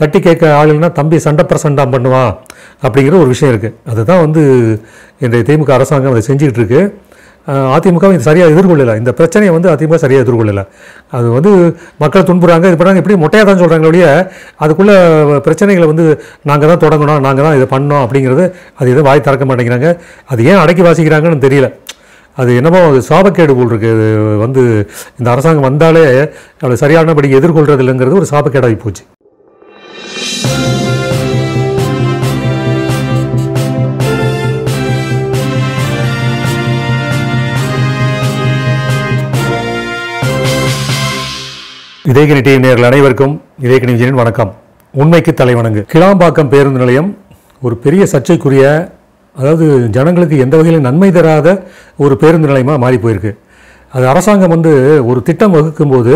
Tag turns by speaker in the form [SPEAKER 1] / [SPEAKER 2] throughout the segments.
[SPEAKER 1] தட்டி கேட்க ஆள் தம்பி சண்டை பிரசண்டாம் பண்ணுவான் அப்படிங்கிற ஒரு விஷயம் இருக்குது அதுதான் வந்து இந்த திமுக அரசாங்கம் அதை செஞ்சுக்கிட்டு இருக்கு. அதிமுகவும் அதிமுக இது சரியாக எதிர்கொள்ளலை. இந்த பிரச்சனையை வந்து அதிமுக சரியாக எதிர்கொள்ளலை. அது வந்து மக்கள் துன்புறாங்க. இது பண்ணாங்க இப்படி மொட்டையாக தான் சொல்கிறாங்க ஒழிய அதுக்குள்ளே பிரச்சனைகளை வந்து நாங்கள் தான் தொடங்கணும் நாங்கள் தான் இதை பண்ணோம் அப்படிங்கிறது அது எதுவும் வாய் திறக்க மாட்டேங்கிறாங்க. அது ஏன் அடக்கி வாசிக்கிறாங்கன்னு தெரியல. அது என்னமோ அது சாபக்கேடு போல் இருக்குது வந்து இந்த அரசாங்கம் வந்தாலே அதை சரியானபடி எதிர்கொள்கிறது இல்லைங்கிறது ஒரு சாபக்கேடாகி போச்சு. இதயகினி டிவி நேர்கள் அனைவருக்கும் இதயகினி விஜயன் வணக்கம். உண்மைக்கு தலைவணங்கு. கிளாம்பாக்கம் பேருந்து நிலையம் ஒரு பெரிய சர்ச்சைக்குரிய அதாவது ஜனங்களுக்கு எந்த வகையிலும் நன்மை தராத ஒரு பேருந்து நிலையமாக மாறி போயிருக்கு. அது அரசாங்கம் வந்து ஒரு திட்டம் வகுக்கும்போது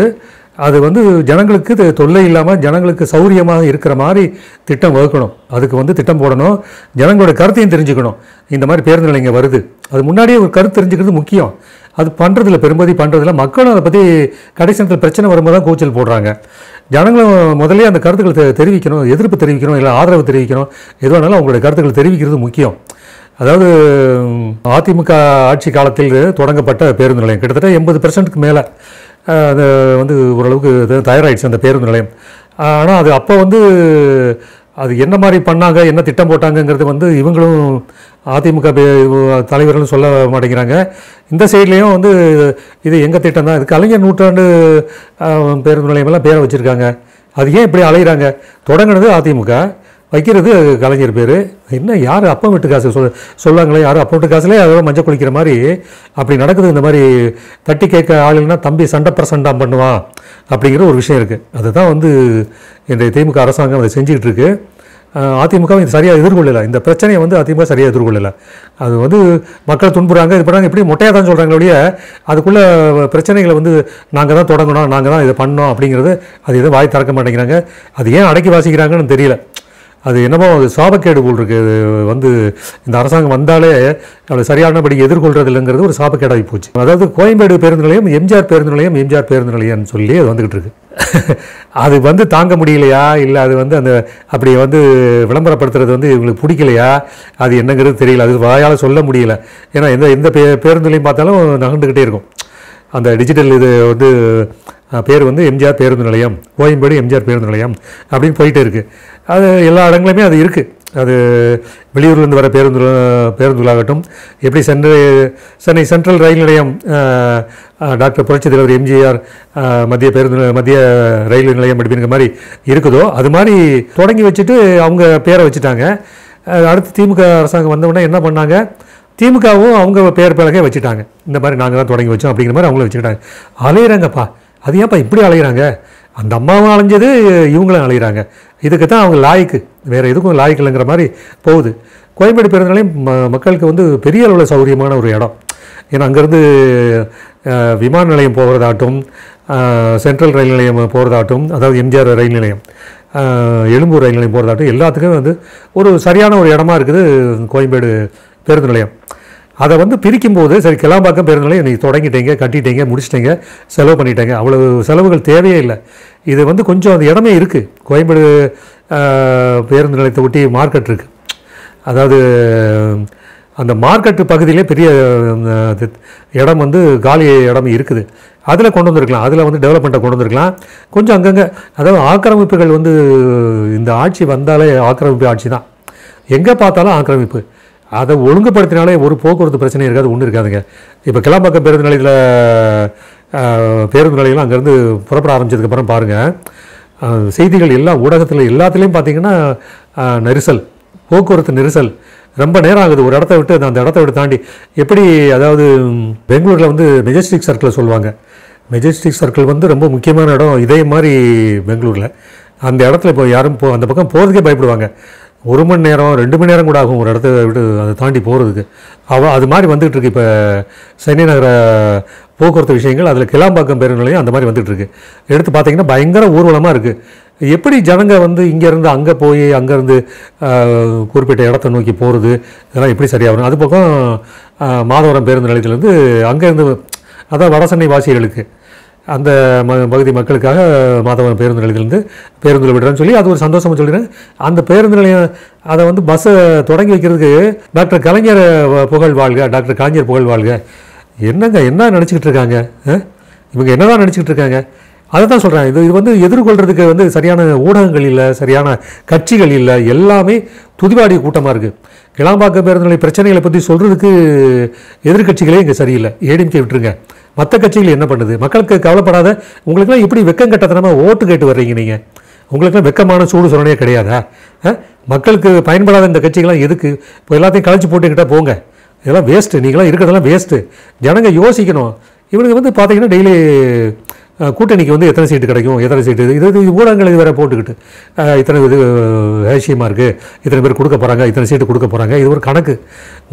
[SPEAKER 1] அது வந்து ஜனங்களுக்கு இது தொல்லை இல்லாமல் ஜனங்களுக்கு சௌரியமாக இருக்கிற மாதிரி திட்டம் வகுக்கணும். அதுக்கு வந்து திட்டம் போடணும். ஜனங்களோட கருத்தையும் தெரிஞ்சுக்கணும். இந்த மாதிரி பேருந்து நிலையங்கள் வருது. அது முன்னாடியே ஒரு கருத்து தெரிஞ்சுக்கிறது முக்கியம். அது பண்ணுறதில்ல பெரும்பதி பண்ணுறதில்ல மக்களும் அதை பற்றி கடைசி நேரத்தில் பிரச்சனை வரும்போது தான் கூச்சல் போடுறாங்க. ஜனங்களும் முதலே அந்த கருத்துக்களை தெ- தெரிவிக்கணும் எதிர்ப்பு தெரிவிக்கணும் இல்லை ஆதரவு தெரிவிக்கணும். எதுவானாலும் அவங்களுடைய கருத்துக்களை தெரிவிக்கிறது முக்கியம். அதாவது அதிமுக ஆட்சி காலத்தில் தொடங்கப்பட்ட பேருந்து நிலையம். கிட்டத்தட்ட எண்பது பெர்சன்ட்டுக்கு மேலே. அது வந்து ஓரளவுக்கு இது தயாராகிடுச்சு அந்த பேருந்து நிலையம். ஆனால் அது அப்போ வந்து அது என்ன மாதிரி பண்ணாங்க என்ன திட்டம் போட்டாங்கங்கிறது வந்து இவங்களும் அதிமுக பே- தலைவர்களும் சொல்ல மாட்டேங்கிறாங்க. இந்த சைட்லேயும் வந்து இது எங்கள் திட்டம் தான் இது கலைஞர் நூற்றாண்டு பேருந்து நிலையமெல்லாம் பேரை வச்சுருக்காங்க. அது ஏன் இப்படி அலைகிறாங்க தொடங்கினது அதிமுக. வைக்கிறது கலைஞர் பேர். என்ன யார் அப்பா வீட்டு காசு சொல் சொல்லாங்களே யாரும் அப்பா வீட்டு காசுலேயே அதோட மஞ்சள் குளிக்கிற மாதிரி அப்படி நடக்குது இந்த மாதிரி தட்டி கேட்க ஆள் தம்பி சண்டை பிரசண்டாம் பண்ணுவான் அப்படிங்கிற ஒரு விஷயம் இருக்குது அதுதான் வந்து இந்த திமுக அரசாங்கம் அதை செஞ்சுக்கிட்டு இருக்கு அதிமுகவும் அதிமுக இது சரியாக எதிர்கொள்ளலை. இந்த பிரச்சனையை வந்து அதிமுக சரியாக எதிர்கொள்ளலை. அது வந்து மக்கள் துன்புறாங்க. இது பண்ணாங்க இப்படி மொட்டையாக தான் சொல்கிறாங்க ஒழிய அதுக்குள்ளே பிரச்சனைகளை வந்து நாங்கள் தான் தொடங்கணும் நாங்கள் தான் இதை பண்ணோம் அப்படிங்கிறது அது எதுவும் வாய் திறக்க மாட்டேங்கிறாங்க. அது ஏன் அடக்கி வாசிக்கிறாங்கன்னு தெரியல. அது என்னமோ அது சாபக்கேடு போல் இருக்குது வந்து இந்த அரசாங்கம் வந்தாலே அதை சரியானபடி எதிர்கொள்றது இல்லைங்கிறது ஒரு சாபக்கேடாகி போச்சு. அதாவது கோயம்பேடு பேருந்து நிலையம் எம்ஜிஆர் பேருந்து நிலையம் எம்ஜிஆர் பேருந்து நிலையம்னு சொல்லி அது வந்துகிட்டு இருக்கு அது வந்து தாங்க முடியலையா? இல்லை அது வந்து அந்த அப்படி வந்து விளம்பரப்படுத்துறது வந்து இவங்களுக்கு பிடிக்கலையா? அது என்னங்கிறது தெரியல. அது வாயால் சொல்ல முடியல. ஏன்னா எந்த எந்த பே பேருந்துலையும் பார்த்தாலும் நகர்ந்துக்கிட்டே இருக்கும். அந்த டிஜிட்டல் இது வந்து பேர் வந்து எம்ஜிஆர் பேருந்து நிலையம். ஓயம்பேடு எம்ஜிஆர் பேருந்து நிலையம் அப்படின்னு போயிட்டே இருக்குது அது எல்லா இடங்களுமே அது இருக்குது அது வெளியூர்லேருந்து வர பேருந்து பேருந்துகளாகட்டும் எப்படி சென்னை சென்னை சென்ட்ரல் ரயில் நிலையம் டாக்டர் புரட்சி தலைவர் எம்ஜிஆர் மத்திய பேருந்து மத்திய ரயில் நிலையம் அப்படிங்கிற மாதிரி இருக்குதோ அது மாதிரி தொடங்கி வச்சுட்டு அவங்க பேரை வச்சுட்டாங்க. அடுத்து திமுக அரசாங்கம் வந்தவுடனே என்ன பண்ணாங்க? திமுகவும் அவங்க பேர் பலகை வச்சுட்டாங்க. இந்த மாதிரி நாங்கள் தான் தொடங்கி வச்சோம் அப்படிங்கிற மாதிரி அவங்களும் வச்சுக்கிட்டாங்க. அலையிறாங்கப்பா. அது ஏன்ப்பா இப்படி அலையிறாங்க? அந்த அம்மாவும் அலைஞ்சது இவங்களும் அலையிறாங்க. இதுக்கு தான் அவங்க லாய்க்கு. வேறு எதுக்கும் லாய்க்கு இல்லைங்கிற மாதிரி போகுது. கோயம்பேடு பேருந்து நிலையம் ம மக்களுக்கு வந்து பெரிய அளவில் சௌகரியமான ஒரு இடம். ஏன்னா அங்கேருந்து விமான நிலையம் போகிறதாட்டும் சென்ட்ரல் ரயில் நிலையம் போகிறதாட்டும் அதாவது எம்ஜிஆர் ரயில் நிலையம் எழும்பூர் ரயில் நிலையம் போகிறதாட்டும் எல்லாத்துக்கும் வந்து ஒரு சரியான ஒரு இடமா இருக்குது கோயம்பேடு பேருந்து நிலையம். அதை வந்து பிரிக்கும்போது சரி கிளாம்பாக்கம் பேருந்து நிலையம் நீங்கள் தொடங்கிட்டீங்க கட்டிட்டீங்க முடிச்சிட்டீங்க செலவு பண்ணிட்டீங்க. அவ்வளவு செலவுகள் தேவையே இல்லை. இது வந்து கொஞ்சம் அந்த இடமே இருக்குது கோயம்பேடு பேருந்து நிலையத்தை ஒட்டி மார்க்கெட் இருக்குது அதாவது அந்த மார்க்கெட்டு பகுதியிலே பெரிய இடம் வந்து காலி இடம் இருக்குது. அதில் கொண்டு வந்திருக்கலாம். அதில் வந்து டெவலப்மெண்ட்டை கொண்டு வந்திருக்கலாம். கொஞ்சம் அங்கங்கே அதாவது ஆக்கிரமிப்புகள் வந்து இந்த ஆட்சி வந்தாலே ஆக்கிரமிப்பு ஆட்சி தான். எங்கே பார்த்தாலும் ஆக்கிரமிப்பு. அதை ஒழுங்குபடுத்தினாலே ஒரு போக்குவரத்து பிரச்சனை இருக்காது ஒன்றும் இருக்காதுங்க. இப்போ கிளாம்பாக்கம் பேருந்து நிலையத்தில் பேருந்து நிலையெல்லாம் அங்கேருந்து புறப்பட ஆரம்பிச்சதுக்கப்புறம் பாருங்கள் செய்திகள் எல்லா ஊடகத்தில் எல்லாத்துலேயும் பார்த்தீங்கன்னா நெரிசல் போக்குவரத்து நெரிசல். ரொம்ப நேரம் ஆகுது ஒரு இடத்த விட்டு அந்த இடத்த விட்டு தாண்டி. எப்படி அதாவது பெங்களூரில் வந்து மெஜஸ்டிக் சர்க்கிளை சொல்லுவாங்க. மெஜஸ்டிக் சர்க்கிள் வந்து ரொம்ப முக்கியமான இடம் இதே மாதிரி பெங்களூரில். அந்த இடத்துல இப்போ யாரும் போ அந்த பக்கம் போகிறதுக்கே பயப்படுவாங்க. ஒரு மணி நேரம் ரெண்டு மணி நேரம் கூட ஆகும் ஒரு இடத்த விட்டு அதை தாண்டி போகிறதுக்கு அவ அது மாதிரி வந்துகிட்டு இருக்கு. இப்போ சென்னை நகர போக்குவரத்து விஷயங்கள் அதில் கிளாம்பாக்கம் பேருந்து நிலையம் அந்த மாதிரி வந்துட்டு இருக்கு. எடுத்து பார்த்தீங்கன்னா பயங்கர ஊர்வலமாக இருக்குது எப்படி ஜனங்க வந்து இங்கேருந்து அங்கே போய் அங்கேருந்து குறிப்பிட்ட இடத்த நோக்கி போகிறது இதெல்லாம் எப்படி சரியாக வரும் அது பக்கம் மாதவரம் பேருந்து நிலையத்துலேருந்து அங்கேருந்து அதான் வடசென்னை வாசிகளுக்கு. அந்த ம பகுதி மக்களுக்காக மாதவன் பேருந்து நிலையத்திலேருந்து பேருந்தில் விடுறேன்னு சொல்லி அது ஒரு சந்தோஷமாக சொல்லிடுறேன். அந்த பேருந்து நிலையம் அதை வந்து பஸ்ஸை தொடங்கி வைக்கிறதுக்கு டாக்டர் கலைஞர் புகழ் வாழ்க டாக்டர் கலைஞர் புகழ் வாழ்க. என்னங்க என்ன நினச்சிக்கிட்டு இருக்காங்க? இவங்க என்னதான் நினச்சிக்கிட்டு இருக்காங்க? அதை தான் சொல்கிறேன் இது இது வந்து எதிர்கொள்கிறதுக்கு வந்து சரியான ஊடகங்கள் இல்லை சரியான கட்சிகள் இல்லை எல்லாமே துதிவாடி கூட்டமாக இருக்குது கிளாம்பாக்கம் பேருந்து நிலைய பிரச்சனைகளை பற்றி சொல்கிறதுக்கு எதிர்க்கட்சிகளே இங்கே சரியில்லை. ஏடிஎம்கே விட்டுருங்க. மற்ற கட்சிகள் என்ன பண்ணுது? மக்களுக்கு கவலைப்படாத உங்களுக்குலாம் எப்படி வெக்கம் கட்டத்தனமாக ஓட்டு கேட்டு வர்றீங்க நீங்கள் உங்களுக்குலாம் வெக்கமான சூடு சொல்லணே கிடையாதா? ஆ? மக்களுக்கு பயன்படாத இந்த கட்சிகள்லாம் எதுக்கு? இப்போ எல்லாத்தையும் கழிச்சு போட்டுக்கிட்டால் போங்க. இதெல்லாம் வேஸ்ட்டு நீங்களாம் இருக்கிறதெல்லாம் வேஸ்ட்டு ஜனங்க யோசிக்கணும். இவனுக்கு வந்து பார்த்தீங்கன்னா டெய்லி கூட்டணிக்கு வந்து எத்தனை சீட்டு கிடைக்கும் எத்தனை சீட்டு இது இது ஊடகங்கள் இது வேற போட்டுக்கிட்டு. இத்தனை இது ஹேஷியமாக இருக்குது இத்தனை பேர் கொடுக்க போகிறாங்க இத்தனை சீட்டு கொடுக்க போகிறாங்க இது ஒரு கணக்கு.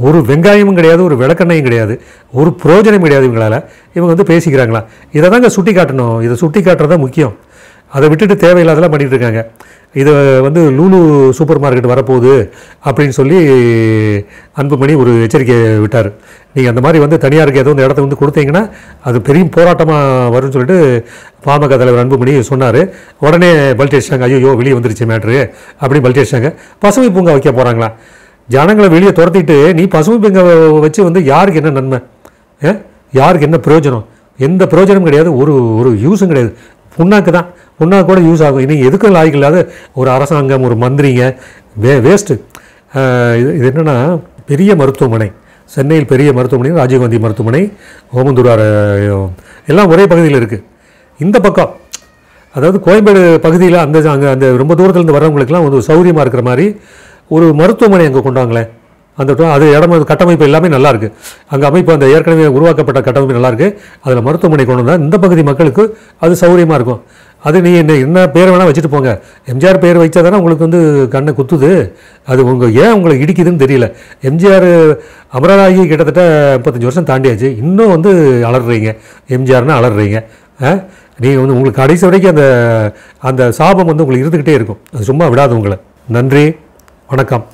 [SPEAKER 1] ஒரு வெங்காயமும் கிடையாது ஒரு விளக்கெண்ணையும் கிடையாது ஒரு பிரயோஜனம் கிடையாது இவங்களால். இவங்க வந்து பேசிக்கிறாங்களா? இதை தாங்க சுட்டி காட்டணும் இதை சுட்டி காட்டுறது தான் முக்கியம். அதை விட்டுட்டு தேவையில்லாதெல்லாம் பண்ணிகிட்டு இருக்காங்க. இது வந்து லூலு சூப்பர் மார்க்கெட் வரப்போகுது அப்படின்னு சொல்லி அன்புமணி ஒரு எச்சரிக்கை விட்டார். நீங்கள் அந்த மாதிரி வந்து தனியாருக்கு ஏதோ இந்த இடத்த வந்து கொடுத்தீங்கன்னா அது பெரிய போராட்டமாக வரும்னு சொல்லிட்டு பாமக தலைவர் அன்புமணி சொன்னார். உடனே பல்ட் அடிச்சிட்டாங்க ஐயோ வெளியே வந்துருச்சு மேட்ரு அப்படின்னு பல்ட்டி அடிச்சிட்டாங்க பசுமை பூங்கா வைக்க போகிறாங்களா ஜனங்களை வெளியே துரத்திட்டு நீ பசுமை பூங்கா வச்சு வந்து யாருக்கு என்ன நன்மை? யாருக்கு என்ன பிரயோஜனம்? எந்த பிரயோஜனமும் கிடையாது. ஒரு ஒரு யூஸும் கிடையாது. புண்ணாக்கு தான். ஒன்றா கூட யூஸ் ஆகும். இனி எதுக்கும் லாய்க்கு இல்லாத ஒரு அரசாங்கம் ஒரு மந்திரிங்க வே வேஸ்ட்டு இது இது என்னென்னா பெரிய மருத்துவமனை. சென்னையில் பெரிய மருத்துவமனை ராஜீவ்காந்தி மருத்துவமனை ஓமந்தூரார் எல்லாம் ஒரே பகுதியில் இருக்குது இந்த பக்கம் அதாவது கோயம்பேடு பகுதியில் அந்த அங்கே அந்த ரொம்ப தூரத்துலேருந்து வரவங்களுக்குலாம் வந்து சௌகரியமாக இருக்கிற மாதிரி ஒரு மருத்துவமனை அங்கே கொண்டாங்களேன் அந்த அது இடம் கட்டமைப்பு எல்லாமே நல்லாயிருக்கு அங்கே அமைப்பு அந்த ஏற்கனவே உருவாக்கப்பட்ட கட்டமைப்பு நல்லாயிருக்கு அதில் மருத்துவமனை கொண்டு வந்தால் இந்த பகுதி மக்களுக்கு அது சௌகரியமாக இருக்கும். அது நீ என்ன என்ன பேர் வேணால் வச்சுட்டு போங்க. எம்ஜிஆர் பேர் வைச்சா தானே உங்களுக்கு வந்து கண்ணை குத்துது. அது உங்கள் ஏன் உங்களை இடிக்குதுன்னு தெரியல. எம்ஜிஆர் அமரராகி கிட்டத்தட்ட முப்பத்தஞ்சு வருஷம் தாண்டியாச்சு. இன்னும் வந்து அலறுறீங்க எம்ஜிஆர்னு அலறுறீங்க ஆ? நீங்கள் வந்து உங்களுக்கு கடைசி வரைக்கும் அந்த அந்த சாபம் வந்து உங்களுக்கு இருந்துக்கிட்டே இருக்கும். அது சும்மா விடாது உங்களை. நன்றி. வணக்கம்.